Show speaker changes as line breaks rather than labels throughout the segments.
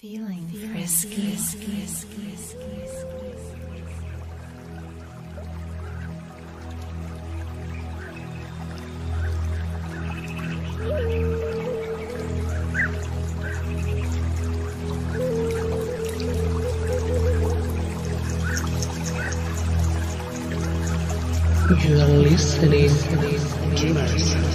Feeling frisky.
You are listening to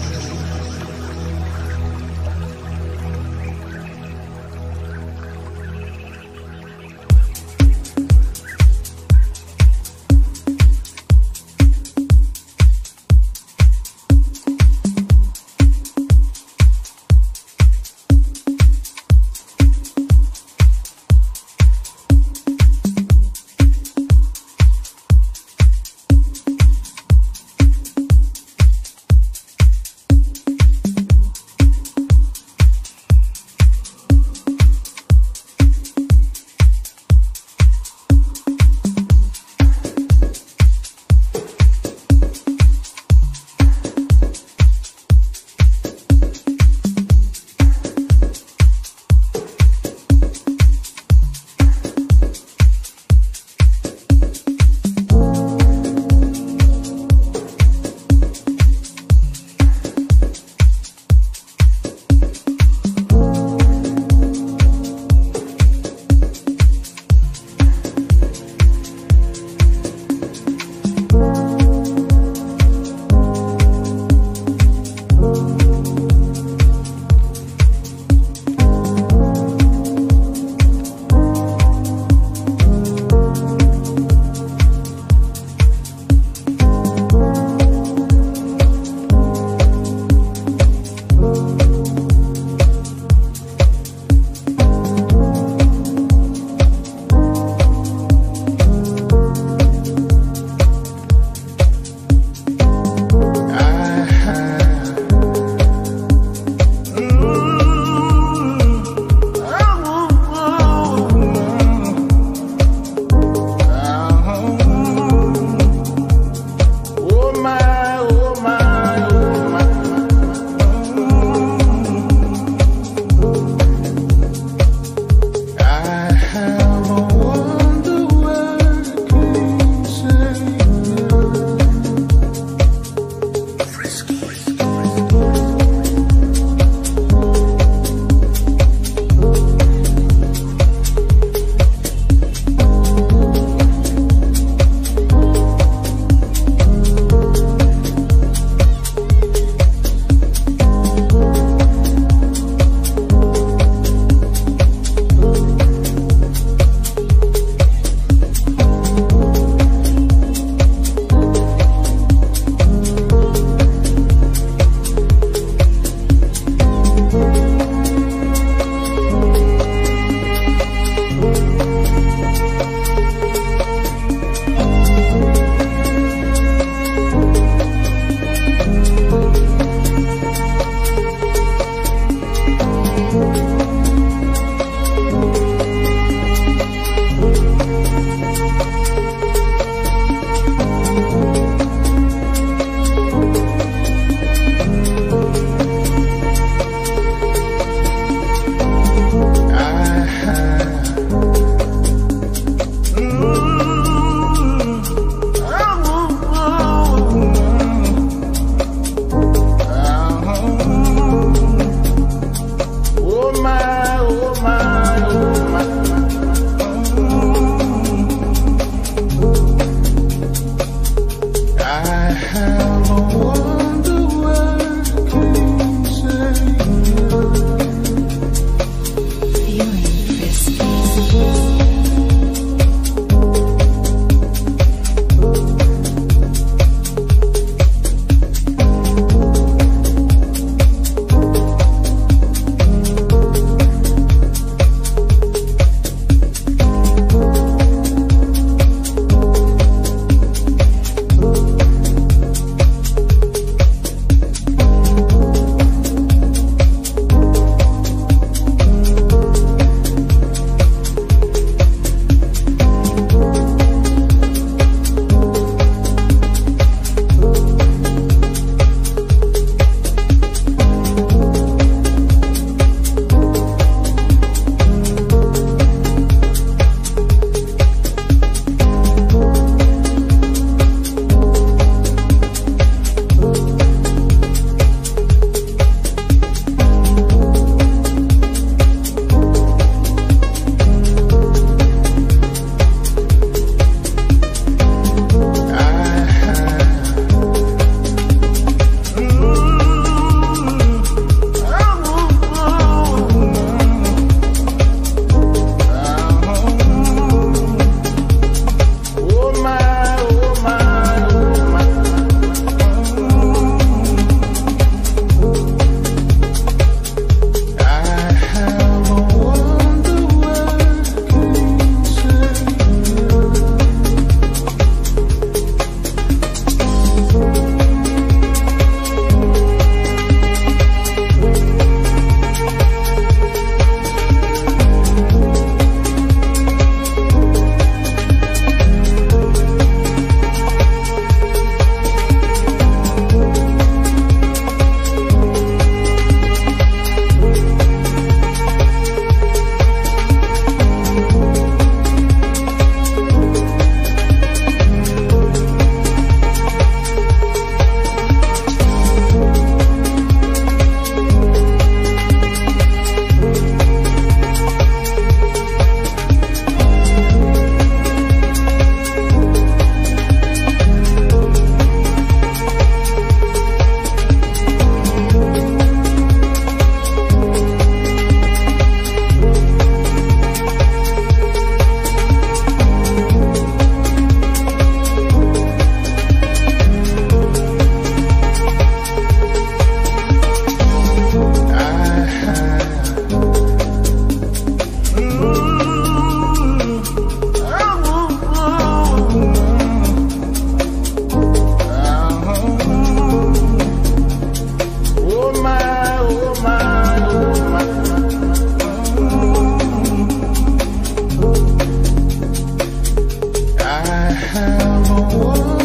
have a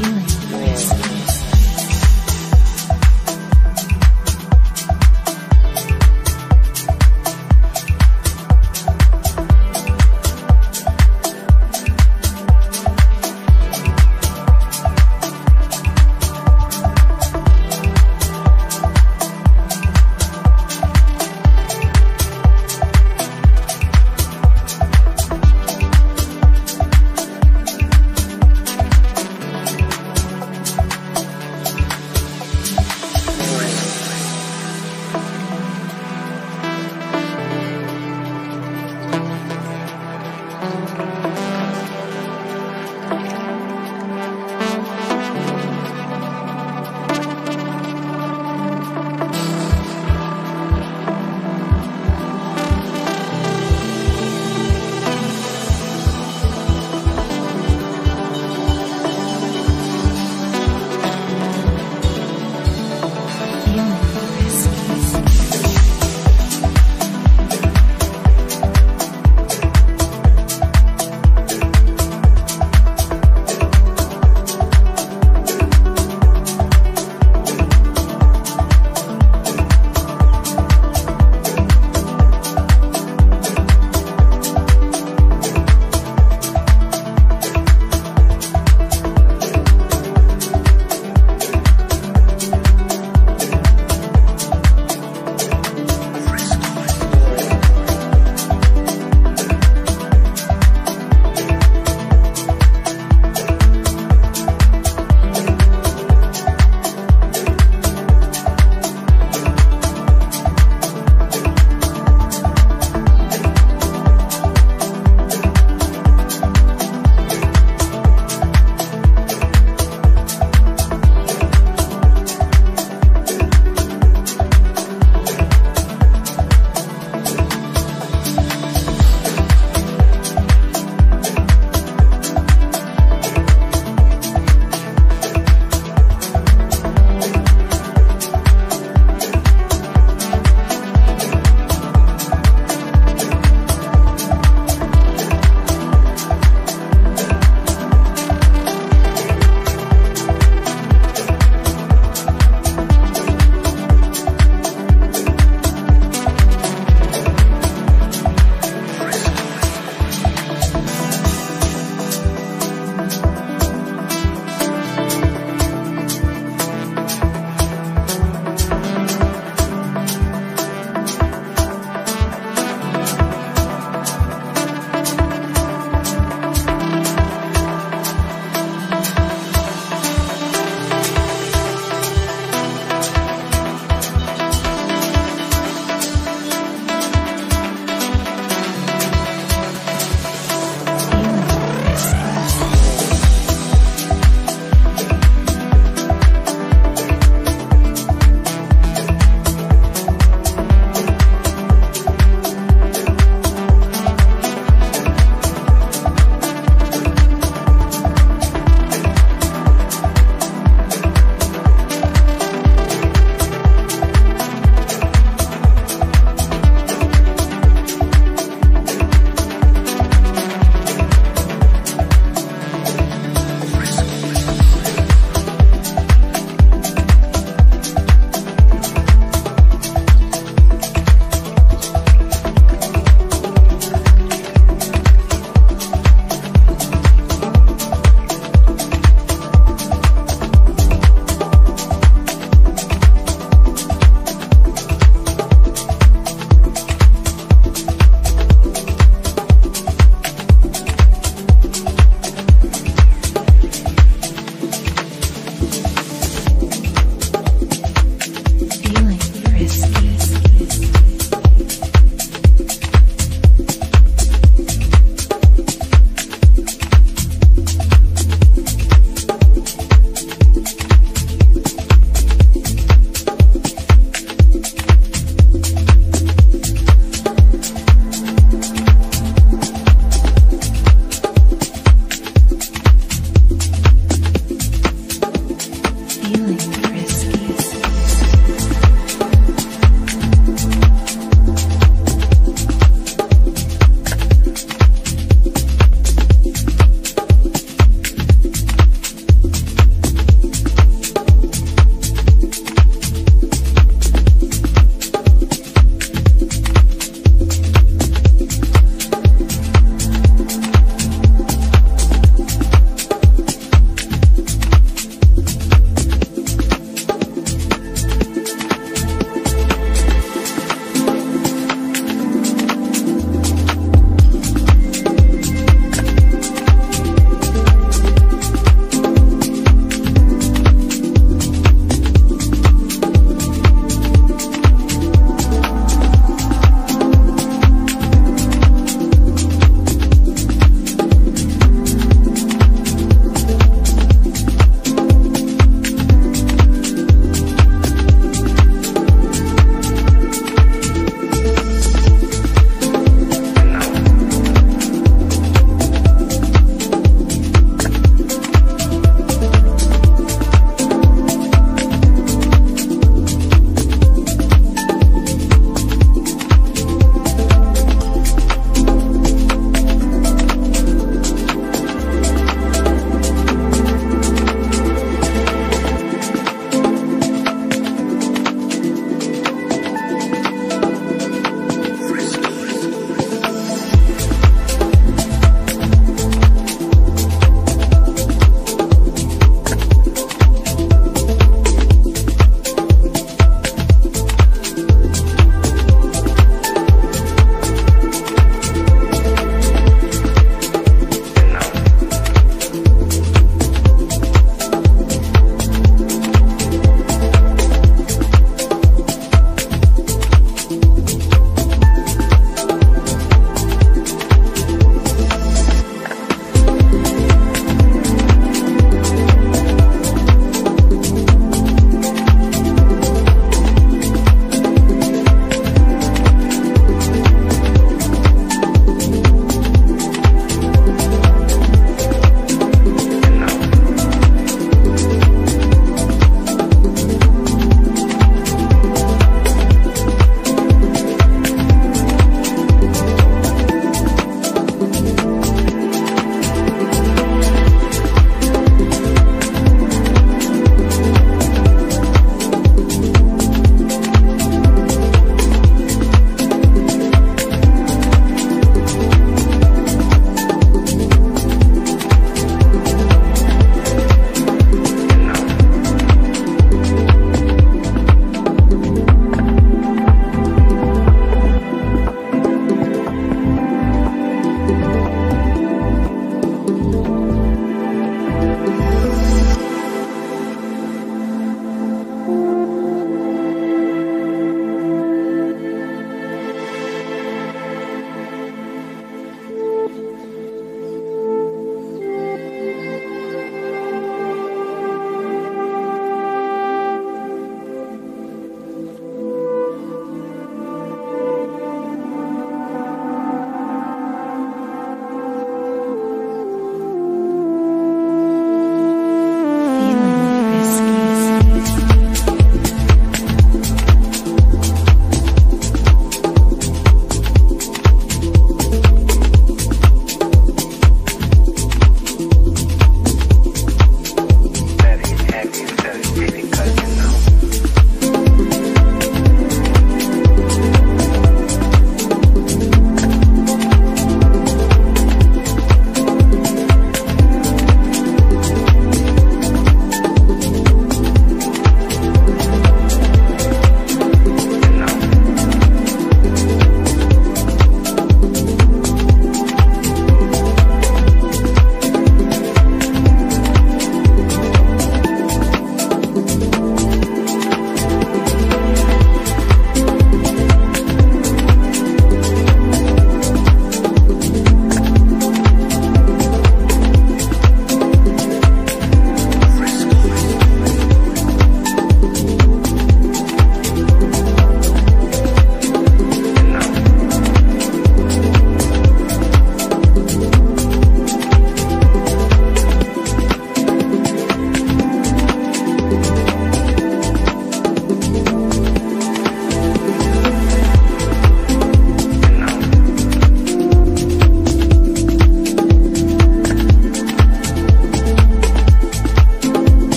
doing?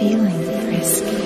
Shining
through.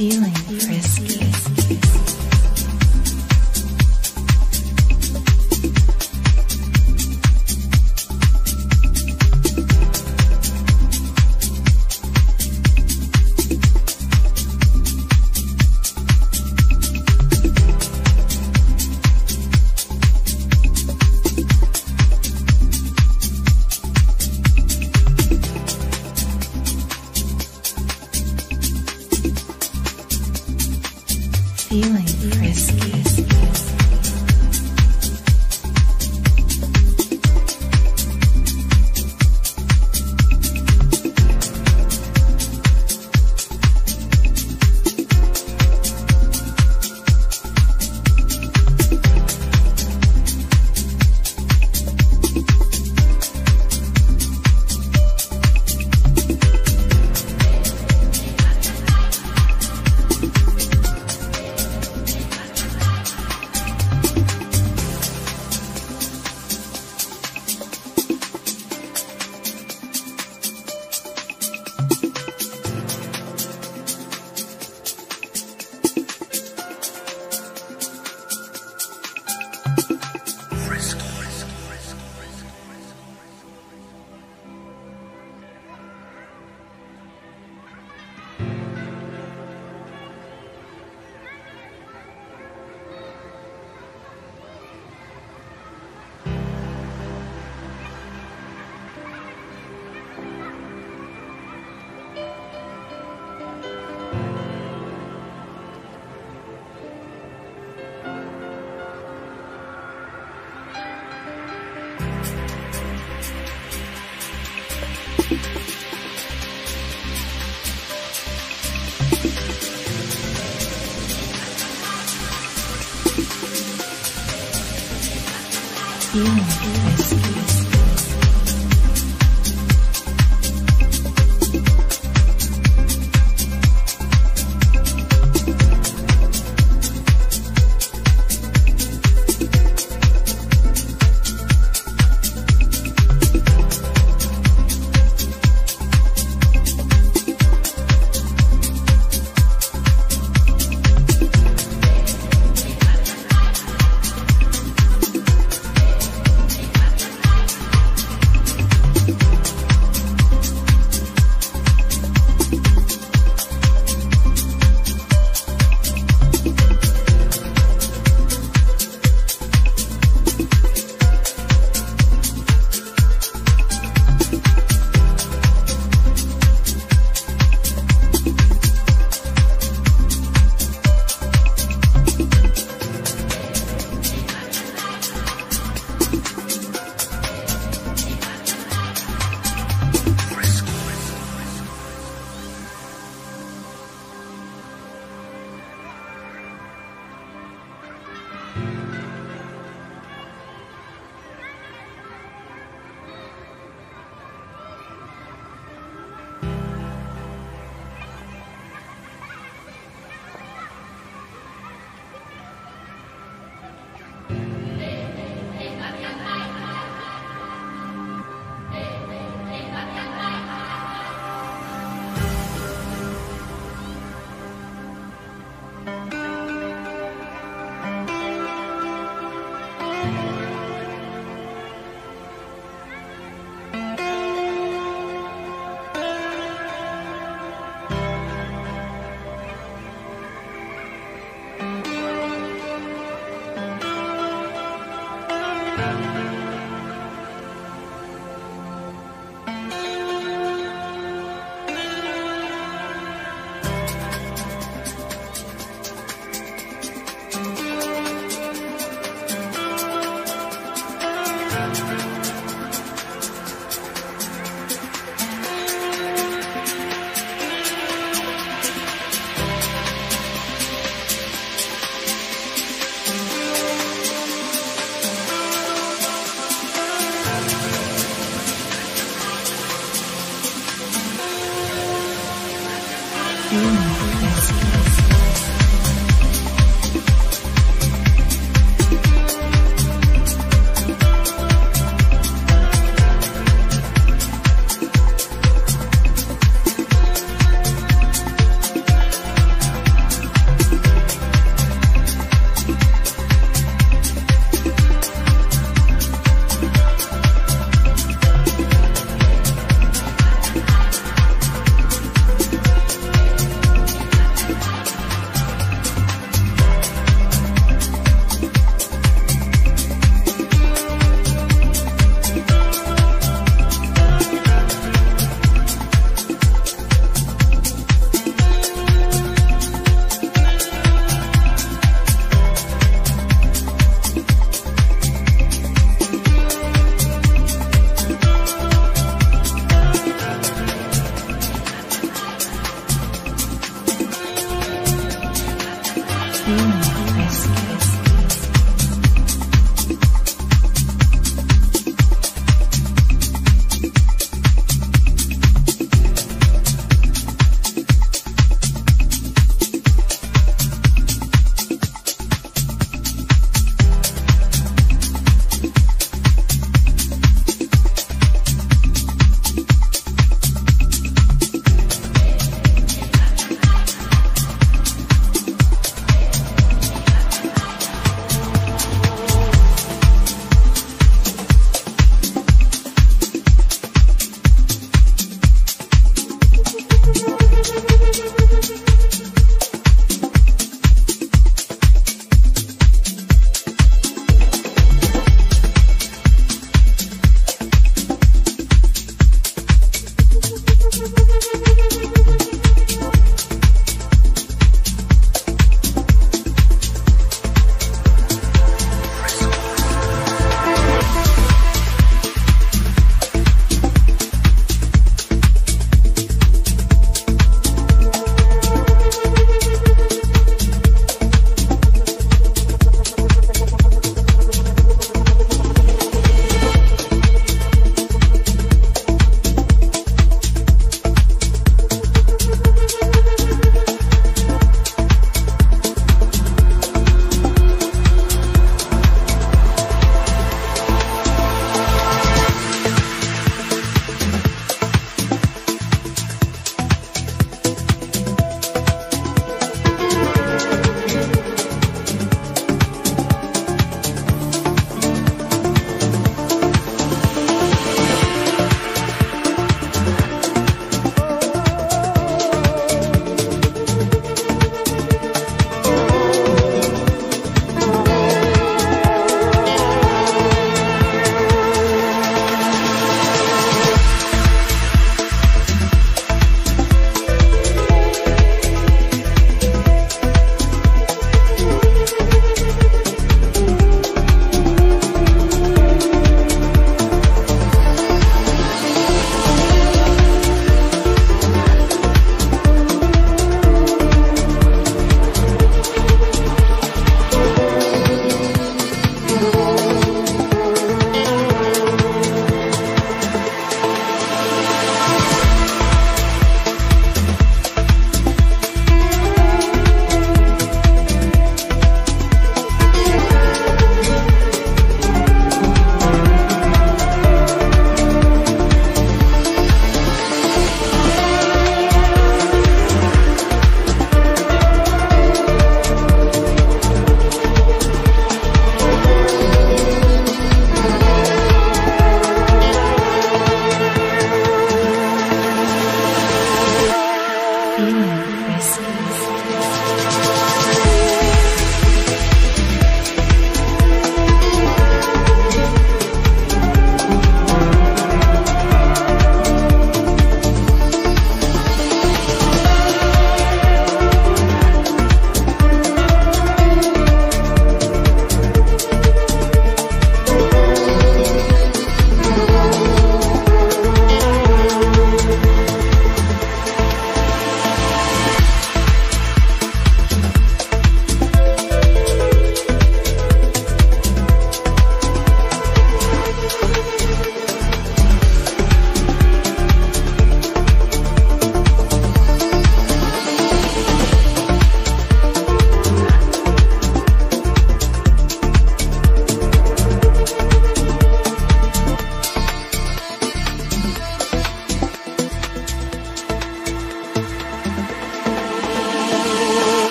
feeling frisky.